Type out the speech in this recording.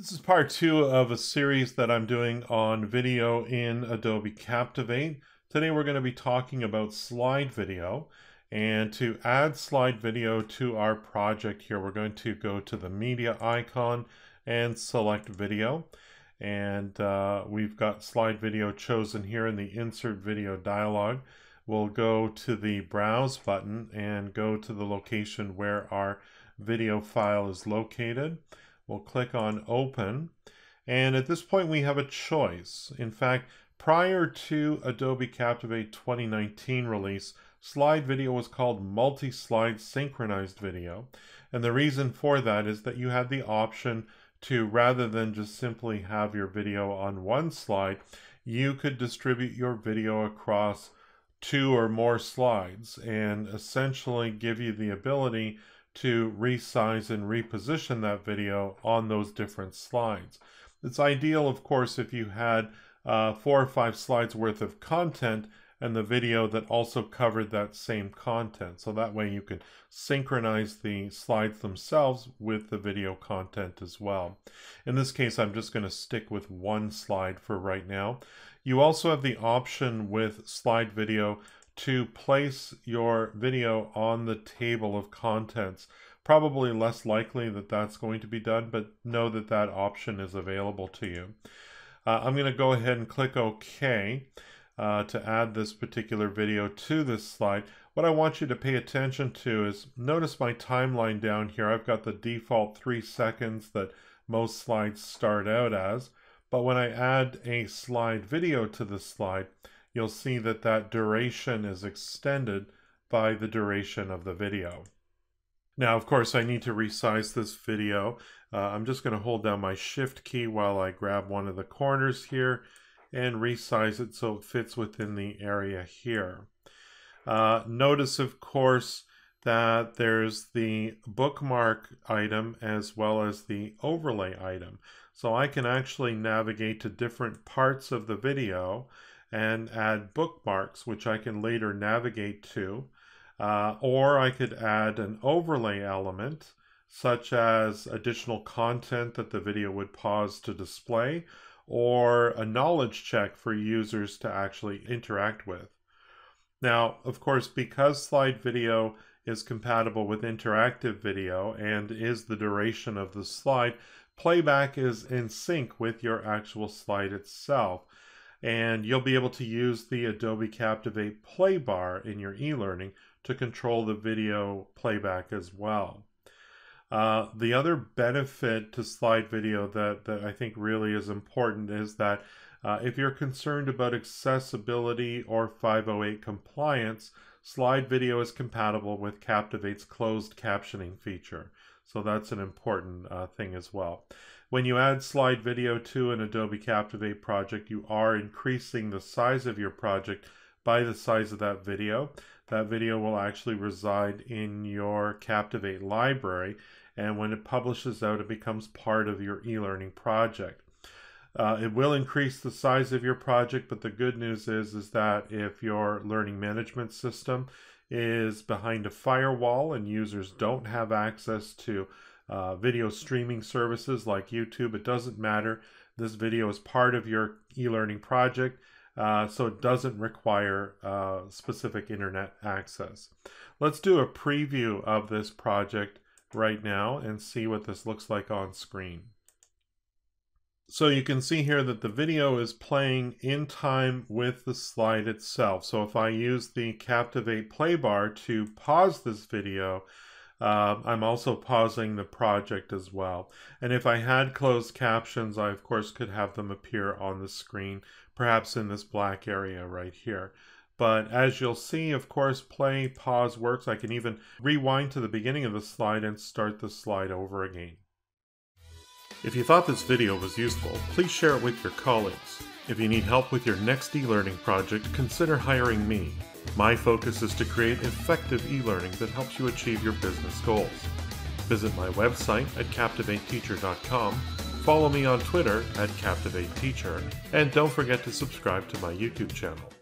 This is part two of a series that I'm doing on video in Adobe Captivate. Today we're going to be talking about slide video. And to add slide video to our project here, we're going to go to the media icon and select video. And uh, we've got slide video chosen here in the insert video dialog. We'll go to the browse button and go to the location where our video file is located. We'll click on open. And at this point, we have a choice. In fact, prior to Adobe Captivate 2019 release, slide video was called multi-slide synchronized video. And the reason for that is that you had the option to, rather than just simply have your video on one slide, you could distribute your video across two or more slides and essentially give you the ability to resize and reposition that video on those different slides. It's ideal, of course, if you had uh, four or five slides worth of content and the video that also covered that same content. So that way you can synchronize the slides themselves with the video content as well. In this case, I'm just going to stick with one slide for right now. You also have the option with slide video to place your video on the table of contents. Probably less likely that that's going to be done, but know that that option is available to you. Uh, I'm going to go ahead and click OK uh, to add this particular video to this slide. What I want you to pay attention to is notice my timeline down here. I've got the default three seconds that most slides start out as. But when I add a slide video to the slide, you'll see that that duration is extended by the duration of the video. Now, of course, I need to resize this video. Uh, I'm just going to hold down my shift key while I grab one of the corners here and resize it so it fits within the area here. Uh, notice, of course, that there's the bookmark item as well as the overlay item. So I can actually navigate to different parts of the video and add bookmarks, which I can later navigate to. Uh, or I could add an overlay element, such as additional content that the video would pause to display, or a knowledge check for users to actually interact with. Now, of course, because slide video is compatible with interactive video and is the duration of the slide, playback is in sync with your actual slide itself and you'll be able to use the Adobe Captivate play bar in your e-learning to control the video playback as well. Uh, the other benefit to slide video that, that I think really is important is that uh, if you're concerned about accessibility or 508 compliance, slide video is compatible with Captivate's closed captioning feature. So that's an important uh, thing as well. When you add slide video to an Adobe Captivate project, you are increasing the size of your project by the size of that video. That video will actually reside in your Captivate library, and when it publishes out, it becomes part of your e-learning project. Uh, it will increase the size of your project, but the good news is, is that if your learning management system is behind a firewall and users don't have access to uh, video streaming services like YouTube. It doesn't matter. This video is part of your e-learning project, uh, so it doesn't require uh, specific internet access. Let's do a preview of this project right now and see what this looks like on screen. So you can see here that the video is playing in time with the slide itself. So if I use the Captivate play bar to pause this video, uh, I'm also pausing the project as well. And if I had closed captions, I of course could have them appear on the screen, perhaps in this black area right here. But as you'll see, of course, play, pause works. I can even rewind to the beginning of the slide and start the slide over again. If you thought this video was useful, please share it with your colleagues. If you need help with your next e-learning project, consider hiring me. My focus is to create effective e-learning that helps you achieve your business goals. Visit my website at CaptivateTeacher.com, follow me on Twitter at CaptivateTeacher, and don't forget to subscribe to my YouTube channel.